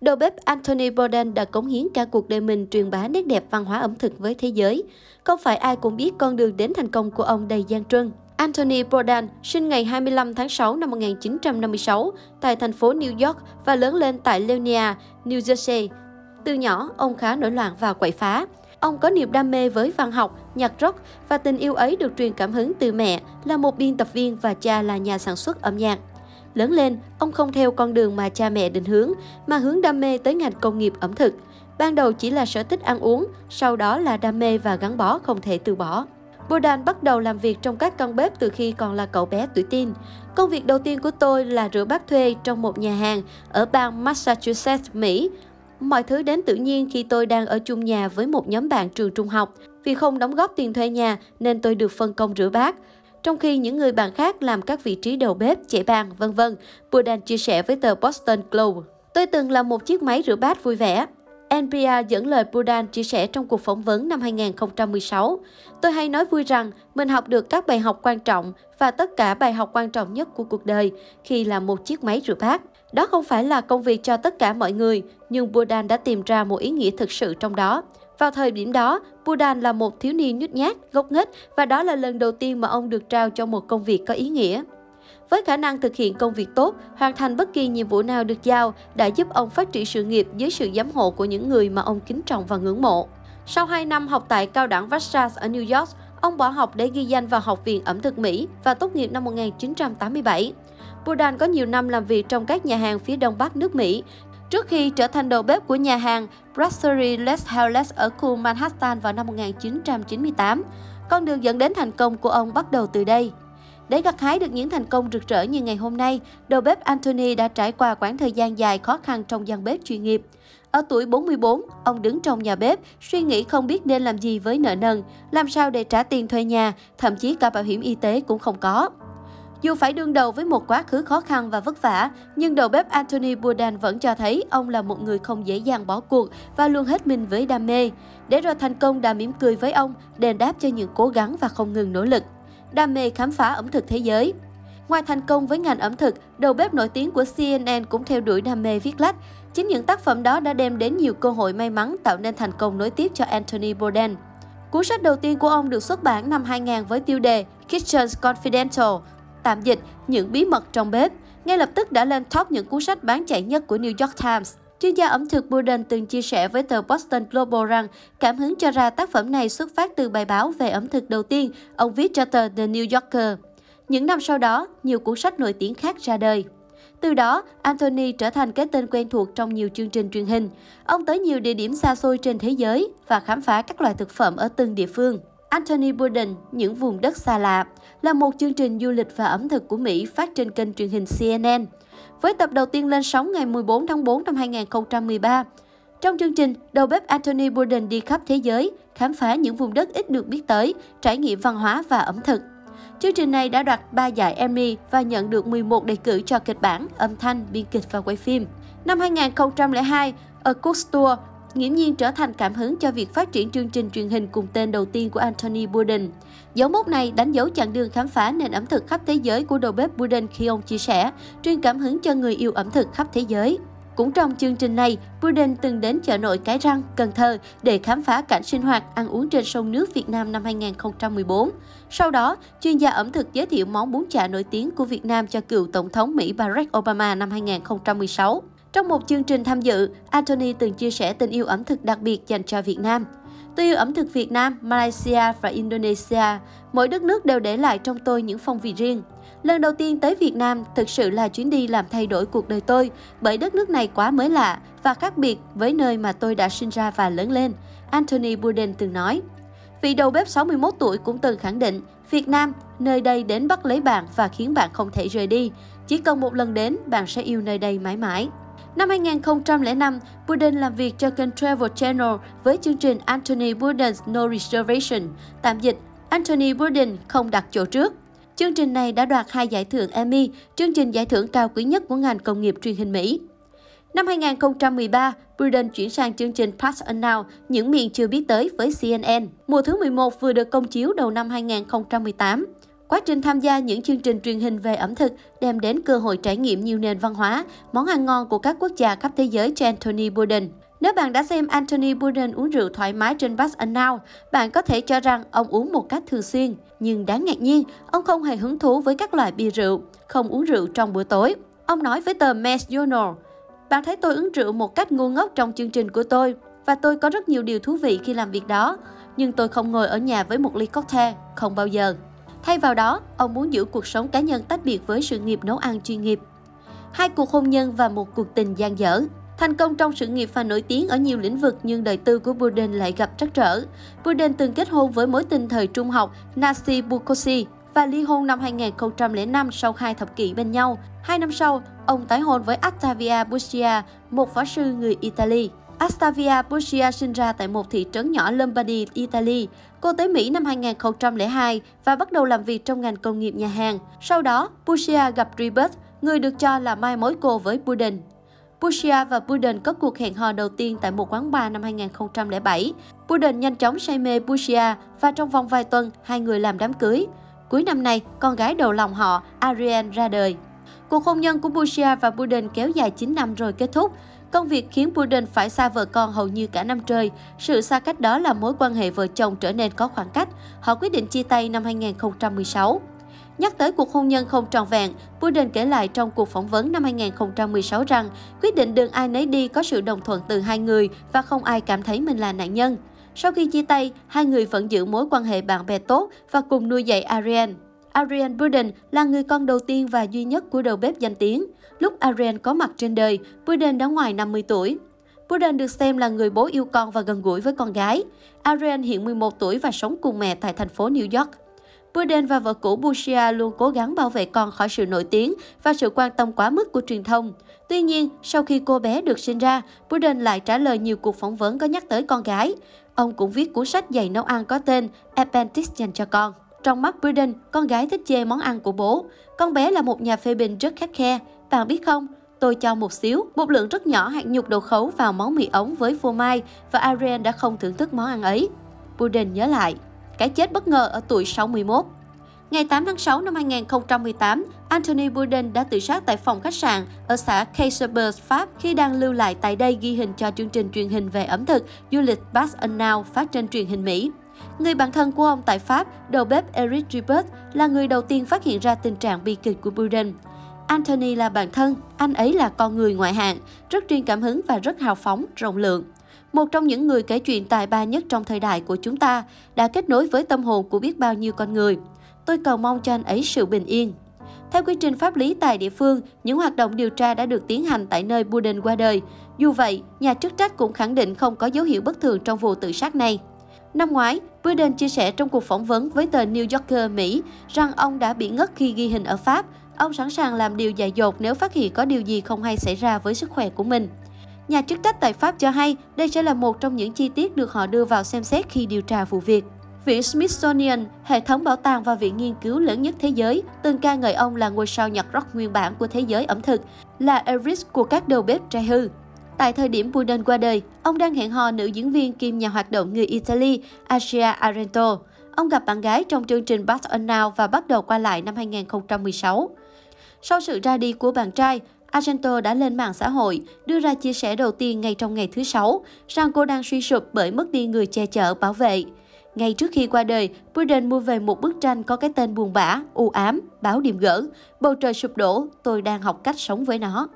Đầu bếp Anthony Bourdain đã cống hiến cả cuộc đời mình truyền bá nét đẹp văn hóa ẩm thực với thế giới. Không phải ai cũng biết con đường đến thành công của ông đầy gian truân. Anthony Bourdain sinh ngày 25 tháng 6 năm 1956 tại thành phố New York và lớn lên tại Leonia, New Jersey. Từ nhỏ, ông khá nổi loạn và quậy phá. Ông có niềm đam mê với văn học, nhạc rock và tình yêu ấy được truyền cảm hứng từ mẹ là một biên tập viên và cha là nhà sản xuất âm nhạc. Lớn lên, ông không theo con đường mà cha mẹ định hướng, mà hướng đam mê tới ngành công nghiệp ẩm thực. Ban đầu chỉ là sở thích ăn uống, sau đó là đam mê và gắn bó không thể từ bỏ. Bodan bắt đầu làm việc trong các căn bếp từ khi còn là cậu bé tuổi teen. Công việc đầu tiên của tôi là rửa bát thuê trong một nhà hàng ở bang Massachusetts, Mỹ. Mọi thứ đến tự nhiên khi tôi đang ở chung nhà với một nhóm bạn trường trung học. Vì không đóng góp tiền thuê nhà nên tôi được phân công rửa bát. Trong khi những người bạn khác làm các vị trí đầu bếp, chạy bàn, vân vân, Bodan chia sẻ với tờ Boston Globe. Tôi từng là một chiếc máy rửa bát vui vẻ. NPR dẫn lời Budan chia sẻ trong cuộc phỏng vấn năm 2016. Tôi hay nói vui rằng mình học được các bài học quan trọng và tất cả bài học quan trọng nhất của cuộc đời khi là một chiếc máy rửa bát. Đó không phải là công việc cho tất cả mọi người, nhưng Budan đã tìm ra một ý nghĩa thực sự trong đó. Vào thời điểm đó, Budan là một thiếu niên nhút nhát, gốc nghếch và đó là lần đầu tiên mà ông được trao cho một công việc có ý nghĩa. Với khả năng thực hiện công việc tốt, hoàn thành bất kỳ nhiệm vụ nào được giao đã giúp ông phát triển sự nghiệp dưới sự giám hộ của những người mà ông kính trọng và ngưỡng mộ. Sau 2 năm học tại cao đẳng Vassar ở New York, ông bỏ học để ghi danh vào Học viện ẩm thực Mỹ và tốt nghiệp năm 1987. Budan có nhiều năm làm việc trong các nhà hàng phía đông bắc nước Mỹ, trước khi trở thành đầu bếp của nhà hàng Brasserie Les Halles ở khu Manhattan vào năm 1998. Con đường dẫn đến thành công của ông bắt đầu từ đây. Để gặt hái được những thành công rực rỡ như ngày hôm nay, đầu bếp Anthony đã trải qua quãng thời gian dài khó khăn trong gian bếp chuyên nghiệp. Ở tuổi 44, ông đứng trong nhà bếp, suy nghĩ không biết nên làm gì với nợ nần, làm sao để trả tiền thuê nhà, thậm chí cả bảo hiểm y tế cũng không có. Dù phải đương đầu với một quá khứ khó khăn và vất vả, nhưng đầu bếp Anthony Bourdain vẫn cho thấy ông là một người không dễ dàng bỏ cuộc và luôn hết mình với đam mê. Để rồi thành công đã mỉm cười với ông, đền đáp cho những cố gắng và không ngừng nỗ lực đam mê khám phá ẩm thực thế giới. Ngoài thành công với ngành ẩm thực, đầu bếp nổi tiếng của CNN cũng theo đuổi đam mê viết lách. Chính những tác phẩm đó đã đem đến nhiều cơ hội may mắn tạo nên thành công nối tiếp cho Anthony Bourdain. Cuốn sách đầu tiên của ông được xuất bản năm 2000 với tiêu đề Kitchens Confidential, tạm dịch những bí mật trong bếp, ngay lập tức đã lên top những cuốn sách bán chạy nhất của New York Times. Chuyên gia ẩm thực Buden từng chia sẻ với tờ Boston Global rằng cảm hứng cho ra tác phẩm này xuất phát từ bài báo về ẩm thực đầu tiên ông viết cho tờ The New Yorker. Những năm sau đó, nhiều cuốn sách nổi tiếng khác ra đời. Từ đó, Anthony trở thành cái tên quen thuộc trong nhiều chương trình truyền hình. Ông tới nhiều địa điểm xa xôi trên thế giới và khám phá các loại thực phẩm ở từng địa phương. Anthony Bourdain, Những vùng đất xa lạ, là một chương trình du lịch và ẩm thực của Mỹ phát trên kênh truyền hình CNN với tập đầu tiên lên sóng ngày 14 tháng 4 năm 2013. Trong chương trình, đầu bếp Anthony Bourdain đi khắp thế giới, khám phá những vùng đất ít được biết tới, trải nghiệm văn hóa và ẩm thực. Chương trình này đã đoạt 3 giải Emmy và nhận được 11 đề cử cho kịch bản, âm thanh, biên kịch và quay phim. Năm 2002, A Cook's Tour nghiễm nhiên trở thành cảm hứng cho việc phát triển chương trình truyền hình cùng tên đầu tiên của Anthony Bourdain. Dấu mốc này đánh dấu chặng đường khám phá nền ẩm thực khắp thế giới của đầu bếp Bourdain khi ông chia sẻ, truyền cảm hứng cho người yêu ẩm thực khắp thế giới. Cũng trong chương trình này, Bourdain từng đến chợ nội Cái Răng, Cần Thơ để khám phá cảnh sinh hoạt ăn uống trên sông nước Việt Nam năm 2014. Sau đó, chuyên gia ẩm thực giới thiệu món bún chả nổi tiếng của Việt Nam cho cựu Tổng thống Mỹ Barack Obama năm 2016. Trong một chương trình tham dự, Anthony từng chia sẻ tình yêu ẩm thực đặc biệt dành cho Việt Nam. Tôi yêu ẩm thực Việt Nam, Malaysia và Indonesia. Mỗi đất nước đều để lại trong tôi những phong vị riêng. Lần đầu tiên tới Việt Nam thực sự là chuyến đi làm thay đổi cuộc đời tôi bởi đất nước này quá mới lạ và khác biệt với nơi mà tôi đã sinh ra và lớn lên. Anthony Bourdain từng nói. Vị đầu bếp 61 tuổi cũng từng khẳng định Việt Nam, nơi đây đến bắt lấy bạn và khiến bạn không thể rời đi. Chỉ cần một lần đến, bạn sẽ yêu nơi đây mãi mãi. Năm 2005, Bourdain làm việc cho kênh Travel Channel với chương trình Anthony Bourdain's No Reservation, tạm dịch Anthony Bourdain không đặt chỗ trước. Chương trình này đã đoạt hai giải thưởng Emmy, chương trình giải thưởng cao quý nhất của ngành công nghiệp truyền hình Mỹ. Năm 2013, Bourdain chuyển sang chương trình Pass Now, những miền chưa biết tới với CNN. Mùa thứ 11 vừa được công chiếu đầu năm 2018. Quá trình tham gia những chương trình truyền hình về ẩm thực đem đến cơ hội trải nghiệm nhiều nền văn hóa, món ăn ngon của các quốc gia khắp thế giới cho Anthony Bourdain. Nếu bạn đã xem Anthony Bourdain uống rượu thoải mái trên Bus Now, bạn có thể cho rằng ông uống một cách thường xuyên. Nhưng đáng ngạc nhiên, ông không hề hứng thú với các loại bia rượu, không uống rượu trong bữa tối. Ông nói với tờ Men's Journal, bạn thấy tôi uống rượu một cách ngu ngốc trong chương trình của tôi, và tôi có rất nhiều điều thú vị khi làm việc đó. Nhưng tôi không ngồi ở nhà với một ly cocktail, không bao giờ. Thay vào đó, ông muốn giữ cuộc sống cá nhân tách biệt với sự nghiệp nấu ăn chuyên nghiệp. Hai cuộc hôn nhân và một cuộc tình gian dở. Thành công trong sự nghiệp và nổi tiếng ở nhiều lĩnh vực nhưng đời tư của budden lại gặp trắc trở. budden từng kết hôn với mối tình thời trung học Nasi Bukosi và ly hôn năm 2005 sau hai thập kỷ bên nhau. Hai năm sau, ông tái hôn với Octavia Buccia, một võ sư người Italy. Astavia Buccia sinh ra tại một thị trấn nhỏ Lombardy, Italy. Cô tới Mỹ năm 2002 và bắt đầu làm việc trong ngành công nghiệp nhà hàng. Sau đó, Buccia gặp Ribert, người được cho là mai mối cô với Buden. Bushia và Buden có cuộc hẹn hò đầu tiên tại một quán bar năm 2007. Buden nhanh chóng say mê Bushia và trong vòng vài tuần, hai người làm đám cưới. Cuối năm nay, con gái đầu lòng họ, Ariane, ra đời. Cuộc hôn nhân của Bushia và Buden kéo dài 9 năm rồi kết thúc. Công việc khiến biden phải xa vợ con hầu như cả năm trời. Sự xa cách đó là mối quan hệ vợ chồng trở nên có khoảng cách. Họ quyết định chia tay năm 2016. Nhắc tới cuộc hôn nhân không tròn vẹn, Biden kể lại trong cuộc phỏng vấn năm 2016 rằng quyết định đường ai nấy đi có sự đồng thuận từ hai người và không ai cảm thấy mình là nạn nhân. Sau khi chia tay, hai người vẫn giữ mối quan hệ bạn bè tốt và cùng nuôi dạy Ariane. Ariane Buden là người con đầu tiên và duy nhất của đầu bếp danh tiếng. Lúc Ariane có mặt trên đời, Buden đã ngoài 50 tuổi. Buden được xem là người bố yêu con và gần gũi với con gái. Ariane hiện 11 tuổi và sống cùng mẹ tại thành phố New York. Biden và vợ cũ Bushia luôn cố gắng bảo vệ con khỏi sự nổi tiếng và sự quan tâm quá mức của truyền thông. Tuy nhiên, sau khi cô bé được sinh ra, Biden lại trả lời nhiều cuộc phỏng vấn có nhắc tới con gái. Ông cũng viết cuốn sách dạy nấu ăn có tên Apprentice dành cho con. Trong mắt Biden, con gái thích chê món ăn của bố. Con bé là một nhà phê bình rất khắc khe. Bạn biết không, Tôi cho một xíu, một lượng rất nhỏ hạt nhục đậu khấu vào món mì ống với phô mai và Ariel đã không thưởng thức món ăn ấy. Biden nhớ lại. Cái chết bất ngờ ở tuổi 61. Ngày 8 tháng 6 năm 2018, Anthony Bourdain đã tự sát tại phòng khách sạn ở xã Caserbers, Pháp khi đang lưu lại tại đây ghi hình cho chương trình truyền hình về ẩm thực du lịch Bass Now phát trên truyền hình Mỹ. Người bạn thân của ông tại Pháp, đầu bếp Eric Ribert, là người đầu tiên phát hiện ra tình trạng bi kịch của Biden. Anthony là bạn thân, anh ấy là con người ngoại hạng, rất truyền cảm hứng và rất hào phóng, rộng lượng một trong những người kể chuyện tài ba nhất trong thời đại của chúng ta, đã kết nối với tâm hồn của biết bao nhiêu con người. Tôi cầu mong cho anh ấy sự bình yên. Theo quy trình pháp lý tại địa phương, những hoạt động điều tra đã được tiến hành tại nơi Biden qua đời. Dù vậy, nhà chức trách cũng khẳng định không có dấu hiệu bất thường trong vụ tự sát này. Năm ngoái, Biden chia sẻ trong cuộc phỏng vấn với tờ New Yorker Mỹ rằng ông đã bị ngất khi ghi hình ở Pháp. Ông sẵn sàng làm điều dại dột nếu phát hiện có điều gì không hay xảy ra với sức khỏe của mình. Nhà chức trách tại Pháp cho hay đây sẽ là một trong những chi tiết được họ đưa vào xem xét khi điều tra vụ việc. Viện Smithsonian, hệ thống bảo tàng và viện nghiên cứu lớn nhất thế giới, từng ca ngợi ông là ngôi sao nhạc rock nguyên bản của thế giới ẩm thực, là Elvis của các đầu bếp trai hư. Tại thời điểm Buden qua đời, ông đang hẹn hò nữ diễn viên kim nhà hoạt động người Italy, Asia Arento. Ông gặp bạn gái trong chương trình Bath on Now và bắt đầu qua lại năm 2016. Sau sự ra đi của bạn trai, Argento đã lên mạng xã hội đưa ra chia sẻ đầu tiên ngay trong ngày thứ Sáu rằng cô đang suy sụp bởi mất đi người che chở bảo vệ. Ngay trước khi qua đời, Biden mua về một bức tranh có cái tên buồn bã, u ám, báo điểm gỡ. Bầu trời sụp đổ, tôi đang học cách sống với nó.